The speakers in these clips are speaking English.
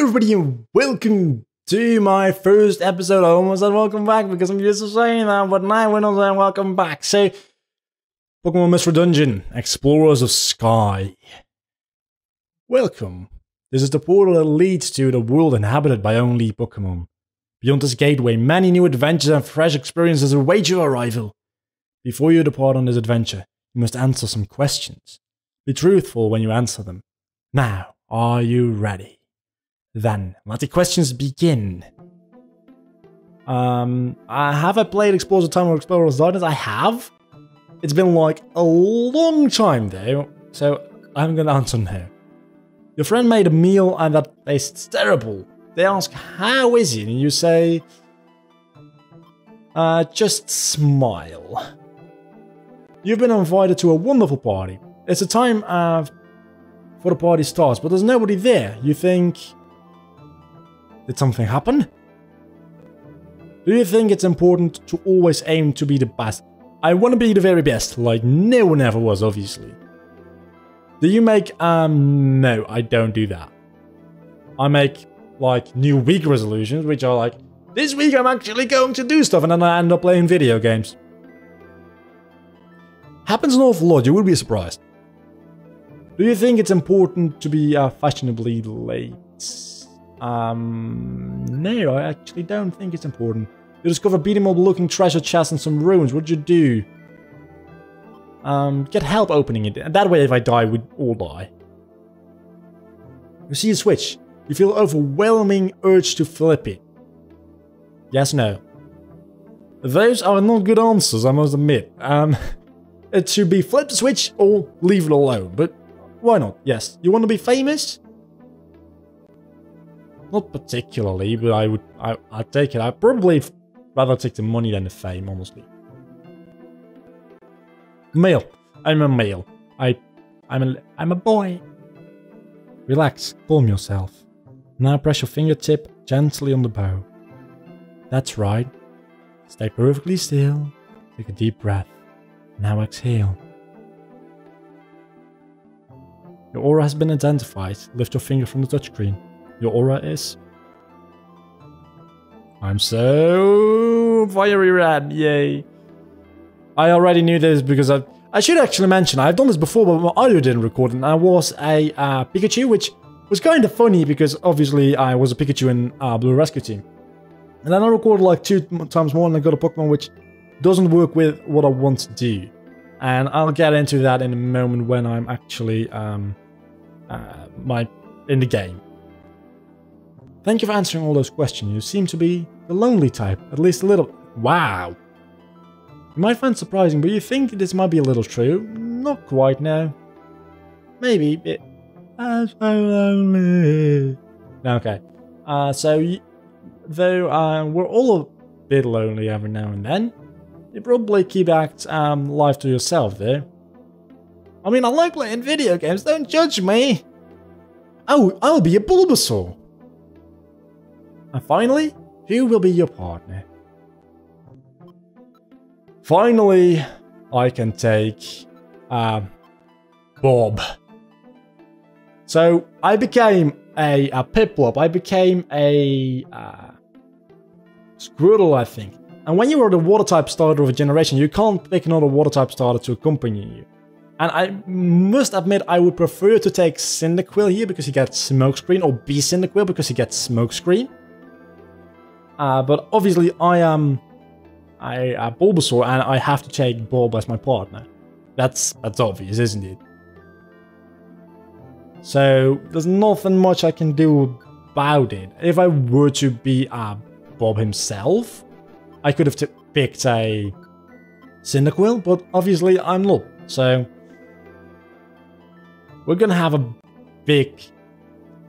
everybody, and welcome to my first episode. I almost said welcome back because I'm used to saying that, but now we're not saying welcome back. So, Pokemon Mystery Dungeon, Explorers of Sky. Welcome. This is the portal that leads to the world inhabited by only Pokemon. Beyond this gateway, many new adventures and fresh experiences await your arrival. Before you depart on this adventure, you must answer some questions. Be truthful when you answer them. Now, are you ready? Then, let the questions begin. Um, I have I played Explorers Time or Explorers Darkness? I have. It's been like a long time though, so I'm gonna answer now. Your friend made a meal and that tastes terrible. They ask, how is it? And you say, uh, just smile. You've been invited to a wonderful party. It's a time uh, for the party starts, but there's nobody there. You think, did something happen? Do you think it's important to always aim to be the best? I want to be the very best, like no one ever was, obviously. Do you make, um, no, I don't do that. I make, like, new week resolutions, which are like, this week I'm actually going to do stuff, and then I end up playing video games. Happens an awful lot, you would be surprised. Do you think it's important to be uh, fashionably late? Um, no, I actually don't think it's important. You discover beating up looking treasure chest and some ruins. What'd you do? Um, get help opening it. That way, if I die, we all die. You see a switch. You feel overwhelming urge to flip it. Yes, no. Those are not good answers, I must admit. Um, it should be flip the switch or leave it alone, but why not? Yes. You want to be famous? Not particularly, but I would I, I'd take it. I'd probably rather take the money than the fame, honestly. Male. I'm a male. I I'm a I'm a boy. Relax, calm yourself. Now press your fingertip gently on the bow. That's right. Stay perfectly still. Take a deep breath. Now exhale. Your aura has been identified. Lift your finger from the touchscreen. Your aura is... I'm so fiery red, yay. I already knew this because I, I should actually mention, I've done this before but my audio didn't record and I was a uh, Pikachu, which was kind of funny because obviously I was a Pikachu in uh, Blue Rescue Team. And then I recorded like two times more and I got a Pokemon which doesn't work with what I want to do. And I'll get into that in a moment when I'm actually um, uh, my in the game. Thank you for answering all those questions. You seem to be the lonely type, at least a little. Wow. You might find surprising, but you think this might be a little true. Not quite, no. Maybe it. I'm so lonely. Okay. Uh, so, though uh, we're all a bit lonely every now and then, you probably keep that um, life to yourself there. I mean, I like playing video games, don't judge me! Oh, I'll be a Bulbasaur! And finally, who will be your partner? Finally, I can take um, Bob. So I became a, a Piplup, I became a uh, Squirtle, I think. And when you are the water type starter of a generation, you can't pick another water type starter to accompany you. And I must admit, I would prefer to take Cyndaquil here because he gets Smokescreen, or be Cyndaquil because he gets Smokescreen. Uh, but obviously, I am I uh, Bulbasaur, and I have to take Bob as my partner. That's that's obvious, isn't it? So there's nothing much I can do about it. If I were to be uh, Bob himself, I could have picked a Cyndaquil, but obviously I'm not. So we're gonna have a big,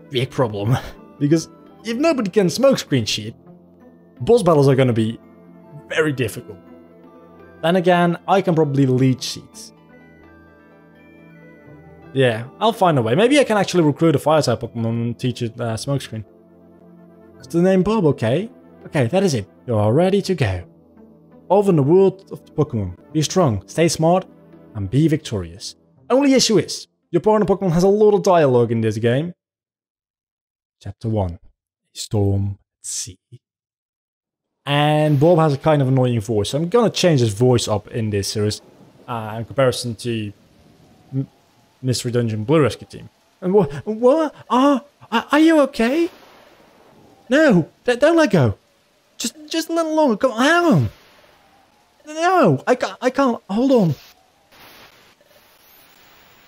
big problem because if nobody can smoke screen shit, boss battles are going to be very difficult. Then again, I can probably leech seeds. Yeah, I'll find a way. Maybe I can actually recruit a fire type Pokemon and teach it uh, smokescreen. Is the name Bob okay? Okay, that is it. You're ready to go. Over in the world of Pokemon. Be strong, stay smart, and be victorious. Only issue is, your partner Pokemon has a lot of dialogue in this game. Chapter 1 Storm at Sea. And Bob has a kind of annoying voice, so I'm gonna change his voice up in this series uh, in comparison to M Mystery Dungeon Blue Rescue Team. And what? What? Are, are you okay? No, don't let go. Just, just a little longer. Come on, hang on. No, I can't. I can't. Hold on.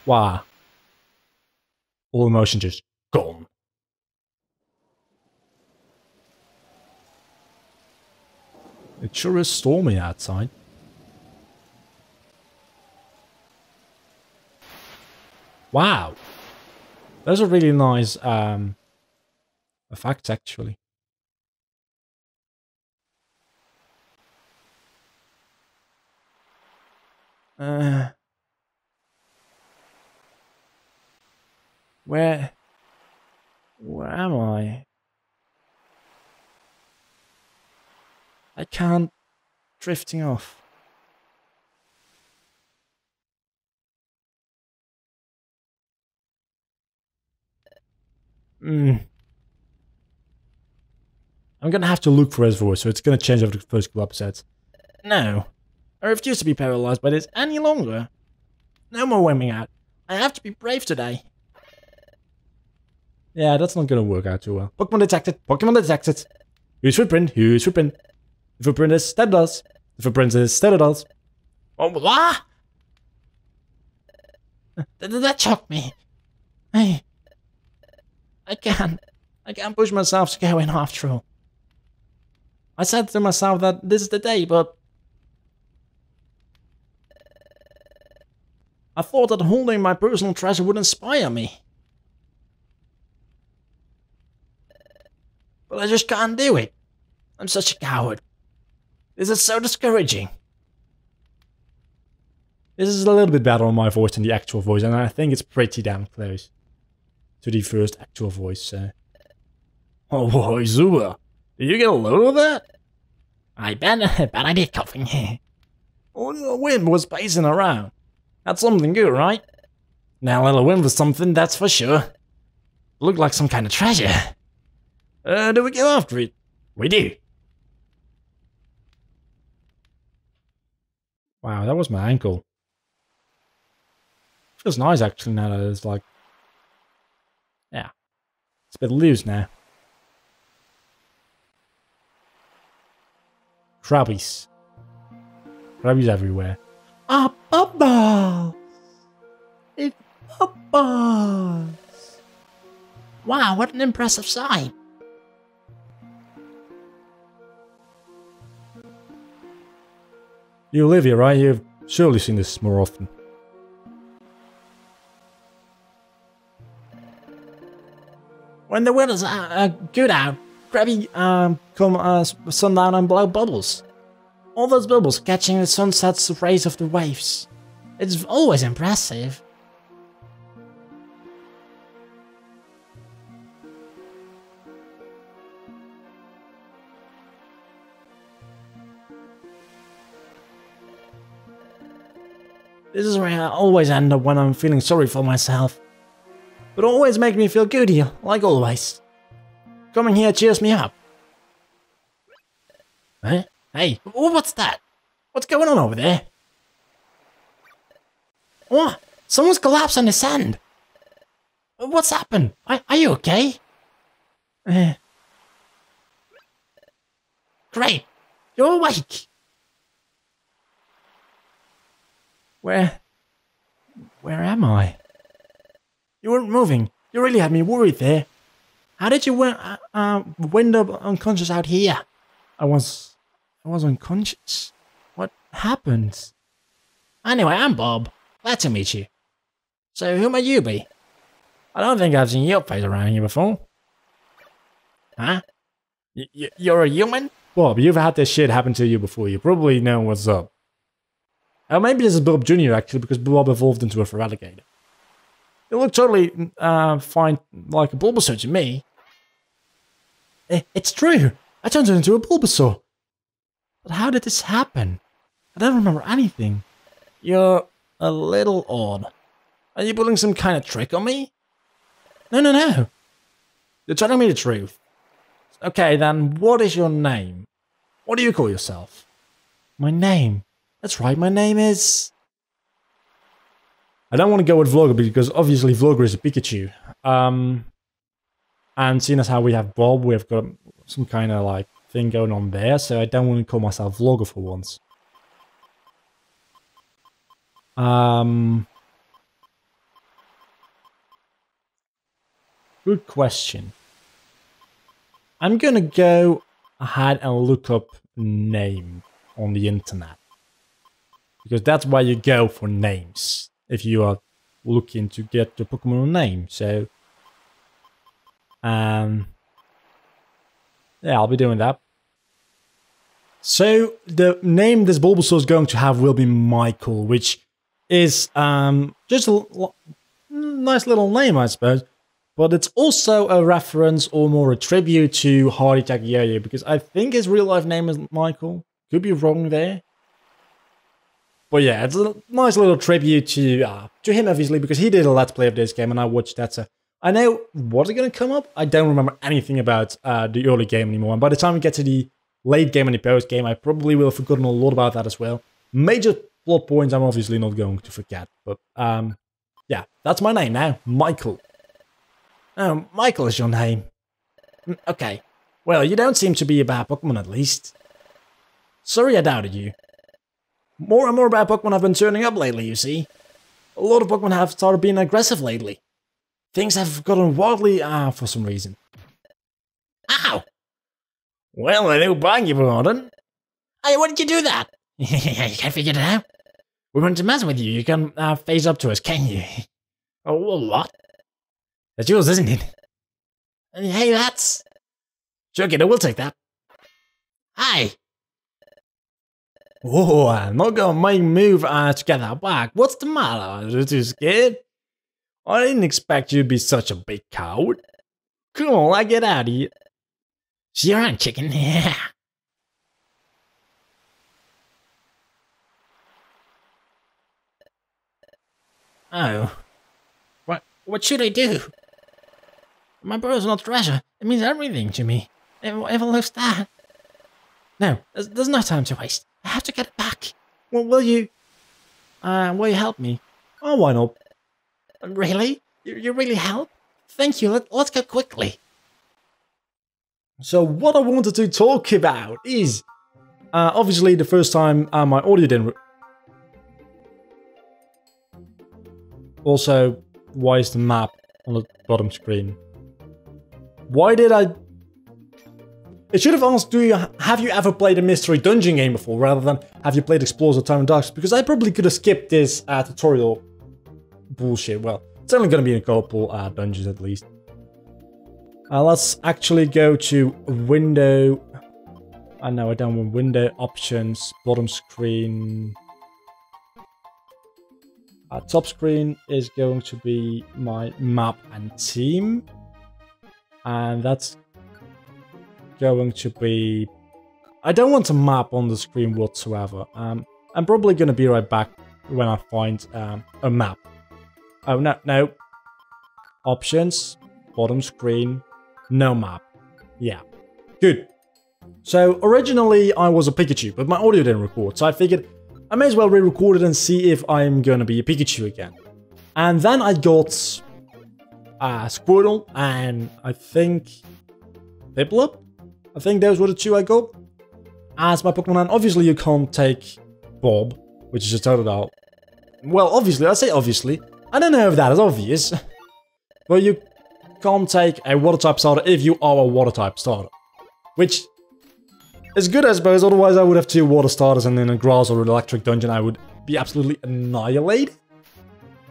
Wow. All emotion just gone. It sure is stormy outside. Wow. Those are really nice um, effects, actually. Uh, where, where am I? I can't drifting off. Hmm. I'm gonna have to look for his voice, so it's gonna change over the first couple episodes. No. I refuse to be paralyzed by this any longer. No more whimming out. I have to be brave today. Yeah, that's not gonna work out too well. Pokemon detected. Pokemon detected. Whose footprint? Whose footprint? Is Stardust. The footprint is Stardust. Oh, what? That, that shocked me. I, I can't. I can't push myself to go in after all. I said to myself that this is the day, but I thought that holding my personal treasure would inspire me. But I just can't do it. I'm such a coward. This is so discouraging. This is a little bit better on my voice than the actual voice, and I think it's pretty damn close to the first actual voice, so. Oh boy, Zubat. Did you get a load of that? I bet, bet I did, Koffing. oh, the wind was pacing around. That's something good, right? Now, little wind was something, that's for sure. Looked like some kind of treasure. Uh, do we go after it? We do. Wow, that was my ankle. Feels nice actually now that it's like... Yeah. It's a bit loose now. Krabbies. Krabbies everywhere. Ah, bubbles! It's bubbles! Wow, what an impressive sight! You live here, right? You've surely seen this more often. When the weather's uh, uh, good out, Krabby um, come uh, sundown and blow bubbles. All those bubbles catching the sunset's rays of the waves. It's always impressive. This is where I always end up when I'm feeling sorry for myself. But always make me feel good here, like always. Coming here cheers me up. Huh? Hey, what's that? What's going on over there? What? Someone's collapsed on the sand. What's happened? Are, are you okay? Uh, great. You're awake. Where... Where am I? You weren't moving. You really had me worried there. How did you uh, uh, wind up unconscious out here? I was... I was unconscious. What happened? Anyway, I'm Bob. Glad to meet you. So, who might you be? I don't think I've seen your face around here before. Huh? Y you're a human? Bob, you've had this shit happen to you before. You probably know what's up. Or maybe this is Bob Jr. actually, because Bob evolved into a Feraligatr. It looked totally uh, fine, like a Bulbasaur to me. It's true. I turned into a Bulbasaur. But how did this happen? I don't remember anything. You're a little odd. Are you pulling some kind of trick on me? No, no, no. You're telling me the truth. Okay, then, what is your name? What do you call yourself? My name? That's right, my name is... I don't want to go with Vlogger because obviously Vlogger is a Pikachu. Um, and seeing as how we have Bob, we've got some kind of like thing going on there, so I don't want to call myself Vlogger for once. Um, good question. I'm gonna go ahead and look up name on the internet. Because that's where you go for names if you are looking to get the Pokemon name. So, um, yeah, I'll be doing that. So the name this Bulbasaur is going to have will be Michael, which is um, just a nice little name, I suppose. But it's also a reference or more a tribute to Hardy Takeyoyo, because I think his real life name is Michael. Could be wrong there. But yeah, it's a nice little tribute to uh, to him, obviously, because he did a let's play of this game, and I watched that. So I know what's going to come up. I don't remember anything about uh, the early game anymore. And by the time we get to the late game and the post game, I probably will have forgotten a lot about that as well. Major plot points I'm obviously not going to forget. But um, yeah, that's my name now, Michael. Oh, Michael is your name. Mm, okay. Well, you don't seem to be a bad Pokemon at least. Sorry I doubted you. More and more bad Pokemon have been turning up lately, you see. A lot of Pokemon have started being aggressive lately. Things have gotten wildly ah uh, for some reason. Ow! Well, I do beg your pardon. Hey, why did you do that? you can't figure it out. We want to mess with you. You can uh, face up to us, can you? Oh, what? That's yours, isn't it? Hey, that's... Sure, kiddo, we'll take that. Hi. Oh, I'm not gonna make move uh, to get that back. What's the matter? Are you too scared? I didn't expect you to be such a big coward. Come on, let's get out of here. See around, chicken. Yeah. Oh. What what should I do? My brother's not treasure. It means everything to me. If I lose that. No, there's, there's no time to waste. I have to get it back. Well, will you... Uh, will you help me? Oh, why not? Really? You, you really help? Thank you. Let, let's go quickly. So what I wanted to talk about is... Uh, obviously, the first time uh, my audio didn't... Also, why is the map on the bottom screen? Why did I it should have asked, do you have you ever played a mystery dungeon game before, rather than have you played Explorers of Time and Darkness? Because I probably could have skipped this uh, tutorial bullshit. Well, it's only going to be in a couple uh, dungeons at least. Uh, let's actually go to window. I know I don't want window options, bottom screen. Uh, top screen is going to be my map and team. And that's going to be... I don't want a map on the screen whatsoever. Um, I'm probably going to be right back when I find um, a map. Oh, no, no. Options, bottom screen, no map. Yeah, good. So originally I was a Pikachu, but my audio didn't record, so I figured I may as well re-record it and see if I'm gonna be a Pikachu again. And then I got uh, Squirtle and I think Piplup? I think those were the two I got. As my Pokemon, and obviously you can't take Bob, which is a Totodile. Well, obviously, I say obviously. I don't know if that is obvious. but you can't take a Water-type starter if you are a Water-type starter. Which is good, I suppose, otherwise I would have two Water starters and in a Grass or an Electric dungeon I would be absolutely annihilated.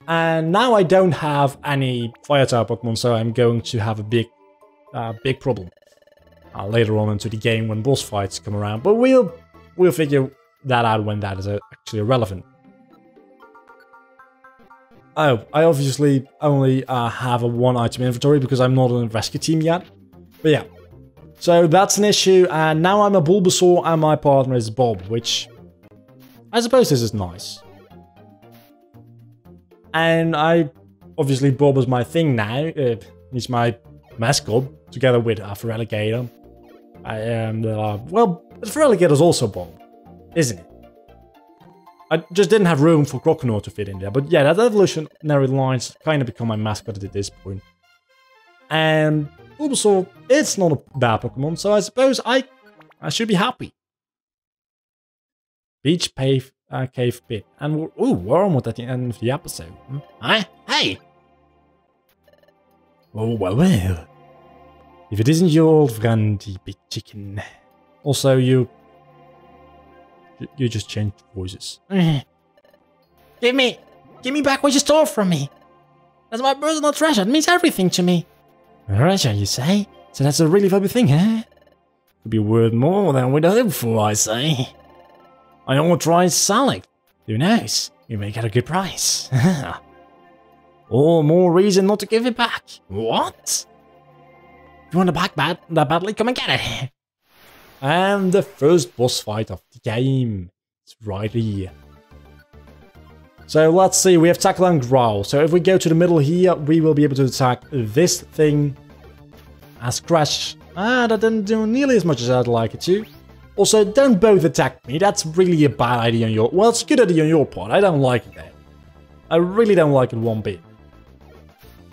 And now I don't have any Fire-type Pokemon, so I'm going to have a big, uh, big problem uh, later on into the game when boss fights come around. But we'll we'll figure that out when that is uh, actually relevant. Oh, I obviously only uh, have a one item inventory because I'm not on a rescue team yet. But yeah, so that's an issue, and now I'm a Bulbasaur and my partner is Bob, which I suppose this is nice. And I, obviously Bob is my thing now, uh, he's my mascot together with a Feraligatr. I am, uh, well, Feraligatr is also bold, isn't it? I just didn't have room for Croconaw to fit in there. But yeah, that evolutionary line's kind of become my mascot at this point. And Bulbasaur, it's not a bad Pokemon, so I suppose I I should be happy. Beach Cave, uh, Cave Pit. And, ooh, Wormwood at the end of the episode. Hmm? Huh? Hey! Oh, well, well. If it isn't your old friend, the big chicken. Also, you... You just changed voices. give me... Give me back what you stole from me. That's my personal treasure. It means everything to me. Treasure, you say? So that's a really valuable thing, huh? Could be worth more than we'd hoped for, I say. I authorized Salik. Who knows? You may get a good price. or more reason not to give it back. What? You want to back bad that badly? Come and get it. And the first boss fight of the game. It's right here. So let's see, we have Tackle and Growl. So if we go to the middle here, we will be able to attack this thing as Crash. Ah, that didn't do nearly as much as I'd like it to. Also, don't both attack me. That's really a bad idea on your... Well, it's a good idea on your part. I don't like it. I really don't like it one bit.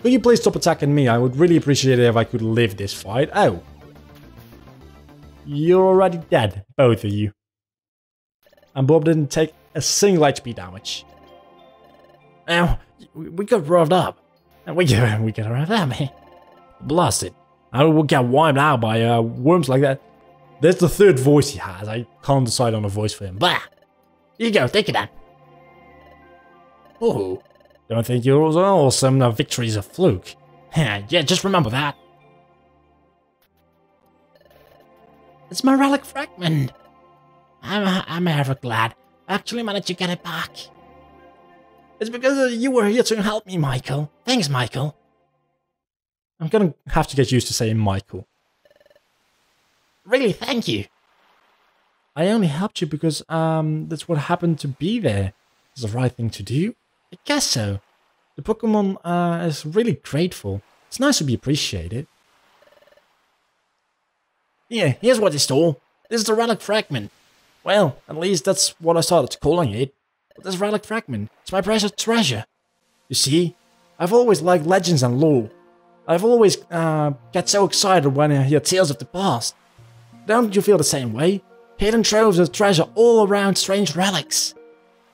Could you please stop attacking me? I would really appreciate it if I could live this fight. Oh. You're already dead, both of you. And Bob didn't take a single HP damage. Now, we got revved up. And we, we got around that, man. Blasted. I will get wiped out by uh, worms like that. That's the third voice he has. I can't decide on a voice for him. Bah! You go, take it then. Oh, don't think you're awesome. The victory's a fluke. yeah, just remember that. Uh, it's my relic fragment. I'm, I'm ever glad I actually managed to get it back. It's because uh, you were here to help me, Michael. Thanks, Michael. I'm gonna have to get used to saying Michael. Uh, really, thank you. I only helped you because um that's what happened to be there. It's the right thing to do. I guess so. The Pokemon uh, is really grateful. It's nice to be appreciated. Yeah, here's what they stole. This is the relic fragment. Well, at least that's what I started calling it. But this relic fragment, it's my precious treasure. You see, I've always liked legends and lore. I've always uh, get so excited when I hear tales of the past. Don't you feel the same way? Hidden troves of treasure all around strange relics.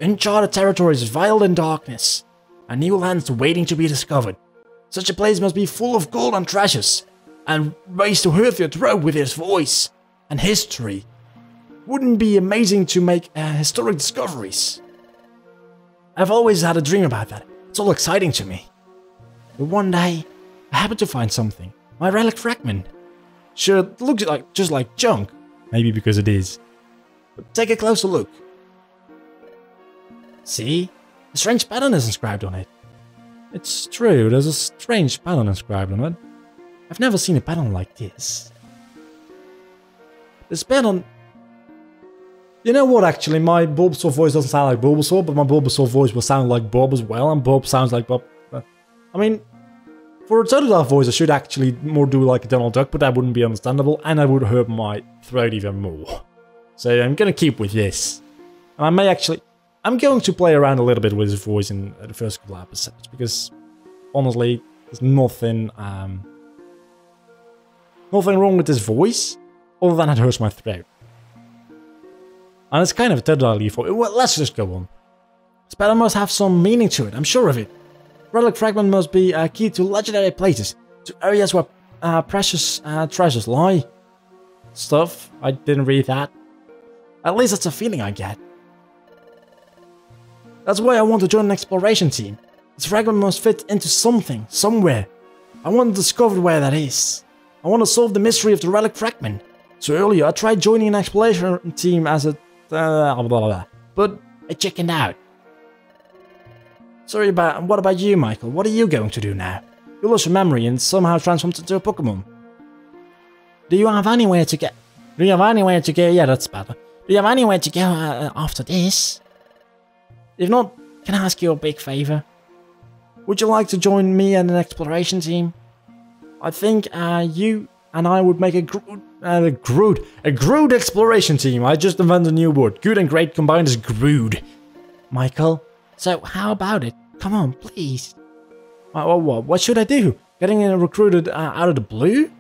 Uncharted territories veiled in darkness. And new lands waiting to be discovered. Such a place must be full of gold and treasures. And ways to hurt your throat with his voice. And history. Wouldn't be amazing to make uh, historic discoveries? I've always had a dream about that. It's all exciting to me. But one day, I happened to find something. My relic fragment. Sure, it looks like just like junk. Maybe because it is. But take a closer look. See? A strange pattern is inscribed on it. It's true, there's a strange pattern inscribed on it. I've never seen a pattern like this. This pattern... You know what, actually, my Bulbasaur voice doesn't sound like Bulbasaur, but my Bulbasaur voice will sound like Bob as well, and Bob sounds like Bob. Uh, I mean, for a Totodile voice, I should actually more do like a Donald Duck, but that wouldn't be understandable, and I would hurt my throat even more. So I'm gonna keep with this. And I may actually... I'm going to play around a little bit with his voice in the first couple episodes, because honestly, there's nothing, um... Nothing wrong with his voice, other than it hurts my throat. And it's kind of a Totodile voice. Well, let's just go on. Spell must have some meaning to it, I'm sure of it. Relic fragment must be a key to legendary places, to areas where uh, precious uh, treasures lie. Stuff, I didn't read that. At least that's a feeling I get. That's why I want to join an exploration team. This fragment must fit into something, somewhere. I want to discover where that is. I want to solve the mystery of the relic fragment. So earlier I tried joining an exploration team as a... Uh, blah, blah, blah, but I chickened out. Sorry about, what about you, Michael? What are you going to do now? You lost your memory and somehow transformed into a Pokemon. Do you have anywhere to get... Do you have anywhere to go? Yeah, that's better. Do you have anywhere to go uh, after this? If not, can I ask you a big favour? Would you like to join me and an exploration team? I think uh, you and I would make a Groot, uh, a Groot, a Groot exploration team. I just invented a new word. Good and great combined is Groot. Michael, so how about it? Come on, please. What, what, what should I do? Getting recruited uh, out of the blue?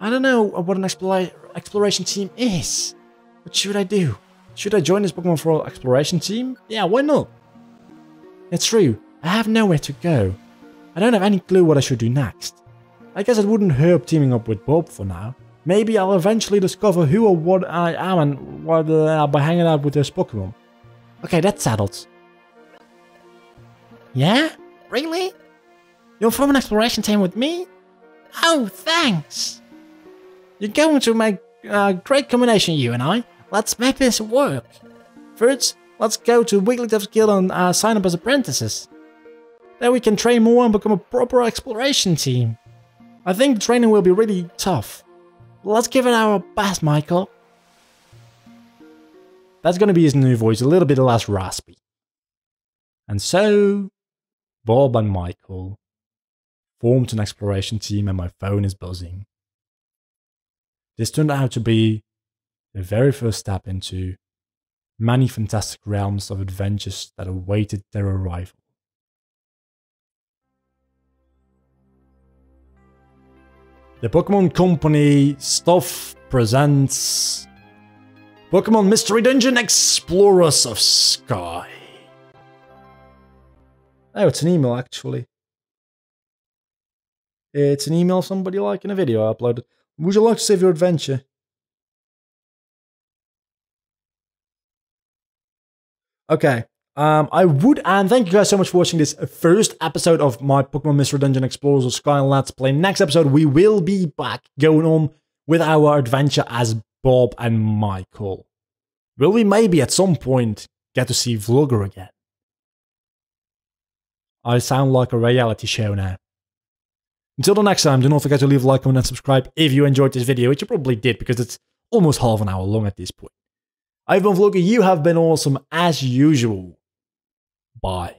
I don't know what an exploration team is. What should I do? Should I join this Pokemon for exploration team? Yeah, why not? It's true, I have nowhere to go. I don't have any clue what I should do next. I guess it wouldn't hurt teaming up with Bob for now. Maybe I'll eventually discover who or what I am and what uh, by hanging out with this Pokemon. Okay, that's settled. Yeah? Really? You'll form an exploration team with me? Oh, thanks! You're going to make a great combination, you and I. Let's make this work. First, let's go to Wigglytuff's Guild and uh, sign up as apprentices. Then we can train more and become a proper exploration team. I think training will be really tough. Let's give it our best, Michael. That's going to be his new voice, a little bit less raspy. And so, Bob and Michael formed an exploration team and my phone is buzzing. This turned out to be the very first step into many fantastic realms of adventures that awaited their arrival. The Pokemon Company stuff presents Pokemon Mystery Dungeon Explorers of Sky. Oh, it's an email actually. It's an email somebody like in a video I uploaded. Would you like to save your adventure? Okay. Um, I would, and thank you guys so much for watching this first episode of my Pokemon Mystery Dungeon Explorers of Sky Let's Play. Next episode, we will be back going on with our adventure as Bob and Michael. Will we maybe at some point get to see Vlogger again? I sound like a reality show now. Until the next time, do not forget to leave a like, comment, and subscribe if you enjoyed this video, which you probably did because it's almost half an hour long at this point. I've been Vlogger, you have been awesome as usual. Bye.